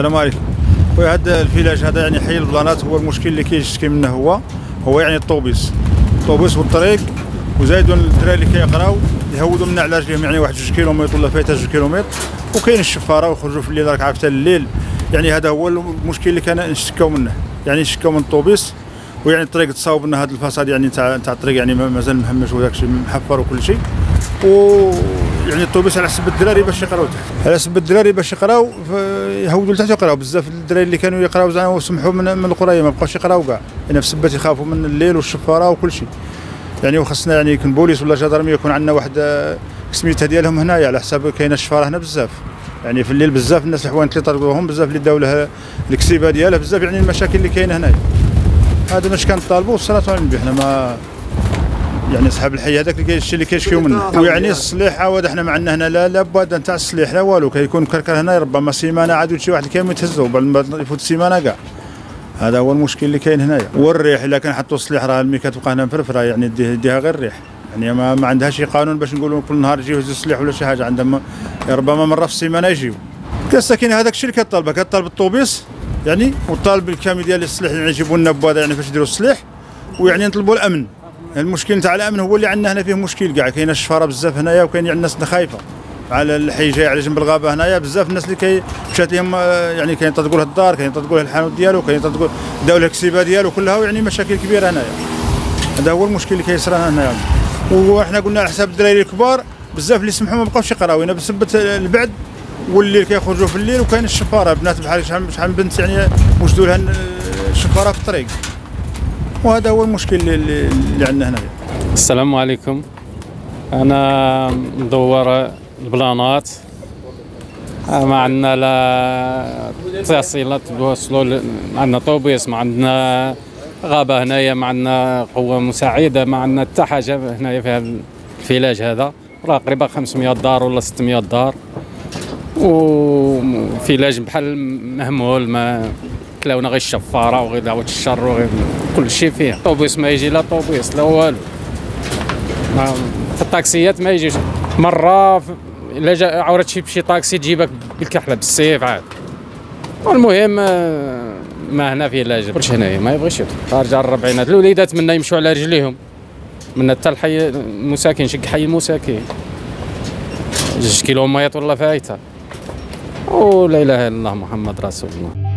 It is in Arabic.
السلام عليكم. خويا هذا الفيلاج هذا يعني حي البلانات. هو المشكل اللي كيشتكي منه هو. هو يعني الطوبيس. الطوبيس والطريق وزايدون الدراري اللي كيقراو يهودوا من على رجليهم يعني واحد جوج كيلومتر ولا فايته جوج كيلومتر. وكاين الشفاره ويخرجوا في الليل راك عارف حتى الليل. يعني هذا هو المشكل اللي كان نشتكاو منه. يعني نشتكاو من الطوبيس ويعني الطريق تصاوب لنا هذا الفساد يعني تاع الطريق يعني مازال مهمش وداك الشيء محفر وكل شيء و يعني الطوبيس على حسب الدراري باش يقراو تحت. على حسب الدراري باش يقراو يهودوا لتحت يقراو بزاف الدراري اللي كانوا يقراو زعما وسمحوا من, من القرية ما بقاوش يقراو كاع. يعني في سبات يخافوا من الليل والشفارة وكل شيء. يعني وخصنا يعني يكون بوليس ولا جدرميه يكون عندنا واحد سميتها ديالهم هنايا على حساب كاينة الشفاره هنا بزاف. يعني في الليل بزاف الناس الحوانت اللي طردوهم بزاف اللي داو لها الكسيبة ديالها بزاف يعني المشاكل اللي كاينة هنايا. هذا باش كنطالبوا والصلاة على النبي. حنا ما يعني اصحاب الحي هذاك الشيء اللي كيشكيو منه. ويعني الصليح عاود إحنا ما عندنا هنا لا لا بواد نتاع الصليح لا والو. كيكون كركر هنا ربما سيمانة عاد شي واحد كامل يتهزوا بعد يفوت السيمانه كاع. هذا هو المشكل اللي كاين هنايا. والريح إلا كان حطوا الصليح راه المي كتبقى هنا مفرفرة يعني ديها غير الريح يعني ما, ما عندها شي قانون باش نقولوا كل نهار يجيو يهزوا الصليح ولا شي حاجة. عندهم ربما مرة في السيمانة يجيو. كاين هذاك الشيء اللي كطالبه كطالب الطوبيس يعني والطالب الكامل ديال الصليح يعني يجيبوا لنا بوادا يعني فاش يديروا الصليح ويعني نطلبوا الأمن. المشكل تاع الامن هو اللي عندنا هنا فيه مشكل كاع كاينة الشفاره بزاف هنايا وكاين يعني الناس خايفة على الحي جاي على جنب الغابة هنايا. بزاف الناس اللي كي مشات لهم آه، يعني كاين تقول الدار كاين تقول الحانوت ديالو كاين تقول داو له الكسيبه ديالو كلها يعني مشاكل كبيرة هنايا. هذا هو المشكل اللي كيصرى هنايا وحنا قلنا على حساب الدراري الكبار بزاف اللي سمحوا ما بقاوش يقراو هنا بسبه البعد والليل كيخرجوا في الليل وكاين الشفارة. بنات بحال شحال بنت يعني وجدوا لها الشفاره في الطريق. وهذا هو المشكل اللي, اللي عندنا هنا السلام عليكم. أنا مدور البلانات. ما عندنا لا تحصيلات توصلوا عندنا طوبيس ما عندنا غابة هنايا ما عندنا قوة مساعدة ما عندنا حتى حاجة هنايا في هذا الفيلاج هذا. راه قريبا 500 دار ولا 600 دار. وفيلاج بحال مهمول ما كلاونا غير الشفارة وغير دعوة الشر وغير كل شيء فيه. طوبيس ما يجي لا طوبيس لا والو. في الطاكسيات ما يجيش. مرة إلا جا عورت شي بشي طاكسي تجيبك بالكحله بالسيف عاد. والمهم آه، ما هنا فيه لاجل كلشي هنايا ما يبغيش خارج على الربعينات. الوليدات منا يمشوا على رجليهم. من حتى الحي المساكن شق حي المساكن جوج كيلومتر والله فايتة. ولا إله إلا الله محمد رسول الله.